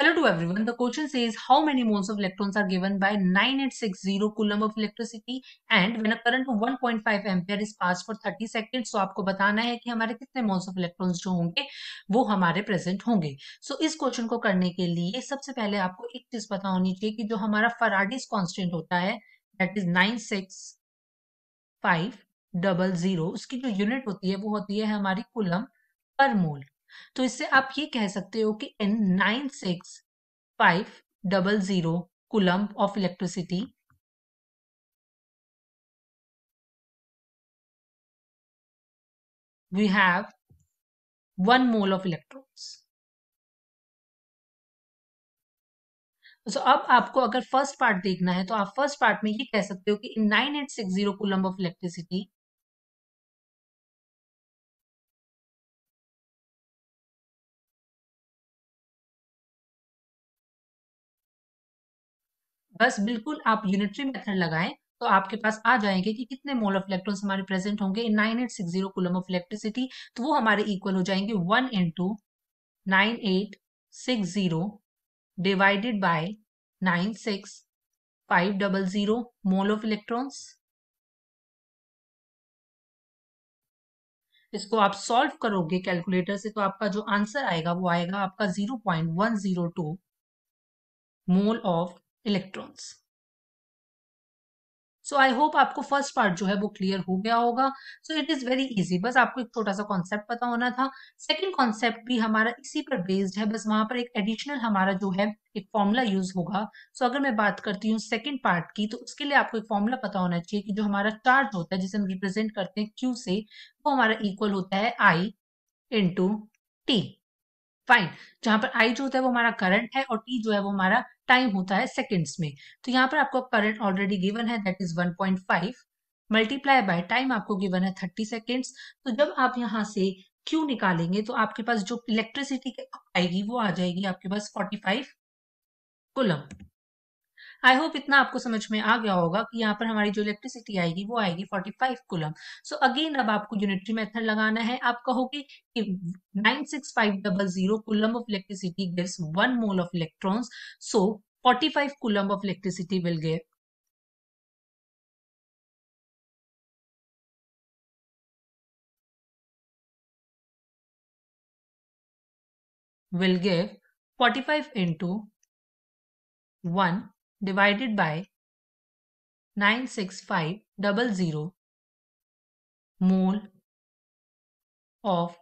Hello to everyone. The question says how many moles of electrons are given by 9860 coulomb of electricity and when a current of 1.5 ampere is passed for 30 seconds so आपको बताना है कि हमारे कितने moles of electrons जो होंगे वो हमारे present होंगे so इस question को करने के लिए सबसे पहले आपको एक चीज़ पता होनी चाहिए कि जो हमारा Faraday's constant होता है that is 96500 उसकी जो unit होती है वो होती है हमारी coulomb per mole तो इससे आप ये कह सकते हो कि in nine six five double zero coulomb of electricity we have one mole of electrons तो अब आपको अगर फ़र्स्ट पार्ट देखना है तो आप फ़र्स्ट पार्ट में ये कह सकते हो कि in nine eight six zero coulomb of electricity बस बिल्कुल आप यूनिटरी मेथड लगाएँ तो आपके पास आ जाएँगे कि कितने मोल ऑफ़ इलेक्ट्रॉन्स हमारे प्रेजेंट होंगे। In nine eight six zero coulomb of electricity तो वो हमारे इक्वल हो जाएँगे one into nine eight six zero divided by nine six five double zero mole of electrons इसको आप सॉल्व करोगे कैलकुलेटर से तो आपका जो आंसर आएगा, वो आएगा आपका zero point one zero two mole of electrons so I hope आपको फ़र्स्ट पार्ट जो है वो क्लियर हो गया होगा। So it is very easy बस आपको एक छोटा सा कॉन्सेप्ट पता होना था। सेकंड कॉन्सेप्ट भी हमारा इसी पर बेस्ड है। बस वहाँ पर एक एडिशनल हमारा जो है एक फॉर्मूला यूज़ होगा। सो so, अगर मैं बात करती हूँ सेकंड पार्ट की तो उसके लिए आपको एक फॉर्मूला पता होना चाहिए कि जो हमारा चार्ज होता है जिसे हम रिप्रेजेंट करते हैं क्यू से वो हमारा इक्वल होता है आई इंटू टी फाइन जहाँ पर आई जो होता है वो हमारा करंट है और टी जो है वो हमारा टाइम होता है सेकेंड्स में। तो यहाँ पर आपको करंट ऑलरेडी गिवन है that is 1.5 multiply by time आपको गिवन है 30 सेकेंड्स तो जब आप यहाँ से क्यू निकालेंगे तो आपके पास जो इलेक्ट्रिसिटी आएगी वो आ जाएगी आपके पास 45 कुलम आई होप इतना आपको समझ में आ गया होगा कि यहाँ पर हमारी जो इलेक्ट्रिसिटी आएगी, वो आएगी 45 कुलम सो अगेन अब आपको यूनिटरी मेथड लगाना है। आप कहोगे कि 96500 coulomb of electricity gives one mole of electrons so 45 coulomb of electricity will give will give 45 into 1 divided by 96500 mole of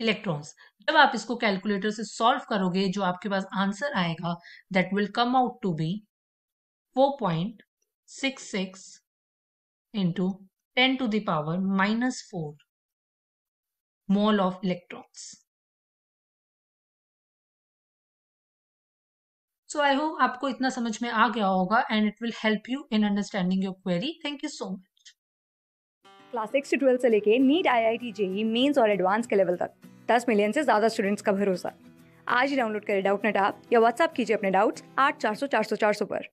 electrons जब आप इसको कैलकुलेटर से सॉल्व करोगे, जो आपके पास आंसर आएगा that will come out to be 4.66 into ten to the power minus four mole of electrons so I hope आपको इतना समझ में आ गया होगा and it will help you in understanding your query thank you so much class six से twelfth से लेके NEET I I T JEE mains और एडवांस के लेवल तक. दस मिलियन से ज़्यादा स्टूडेंट्स का भरोसा. आज ही डाउनलोड करें डाउट नेट आप या व्हाट्सअप कीजिए अपने डाउट्स आठ चार सौ चार सौ चार सौ पर.